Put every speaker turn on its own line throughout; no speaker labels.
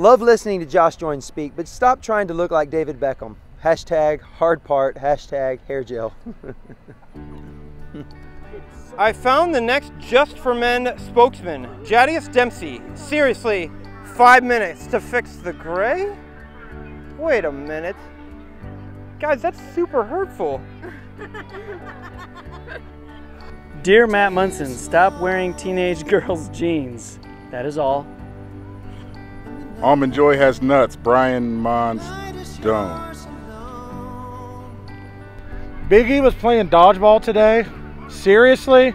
Love listening to Josh Joins speak, but stop trying to look like David Beckham. Hashtag hard part, hashtag hair gel.
I found the next Just for Men spokesman, Jadius Dempsey. Seriously, five minutes to fix the gray? Wait a minute. Guys, that's super hurtful.
Dear Matt Munson, stop wearing teenage girls' jeans. That is all.
Almond Joy has nuts. Brian Mons don't.
Biggie was playing dodgeball today. Seriously?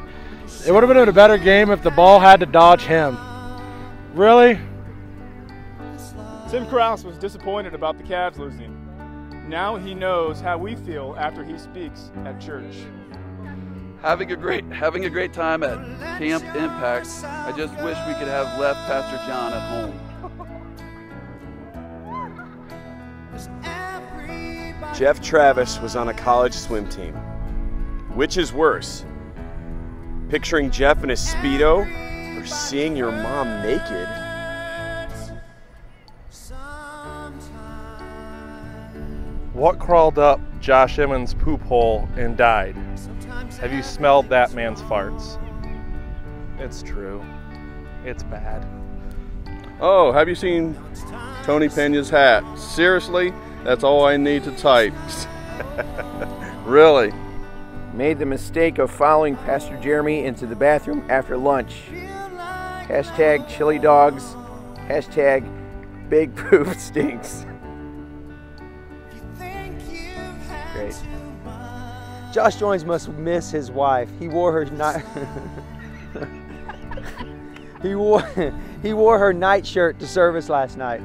It would have been a better game if the ball had to dodge him. Really?
Tim Kraus was disappointed about the Cavs losing. Now he knows how we feel after he speaks at church.
Having a great having a great time at Camp Impact. I just wish we could have left Pastor John at home.
Jeff Travis was on a college swim team. Which is worse? Picturing Jeff in a Speedo or seeing your mom naked?
What crawled up Josh Emmons' poop hole and died? Have you smelled that man's farts? It's true. It's bad.
Oh, have you seen Tony Pena's hat? Seriously? That's all I need to type. really?
Made the mistake of following Pastor Jeremy into the bathroom after lunch. Hashtag chili dogs. Hashtag big poop stinks. Great.
Josh Joins must miss his wife. He wore her night. he wore he wore her nightshirt to service last night.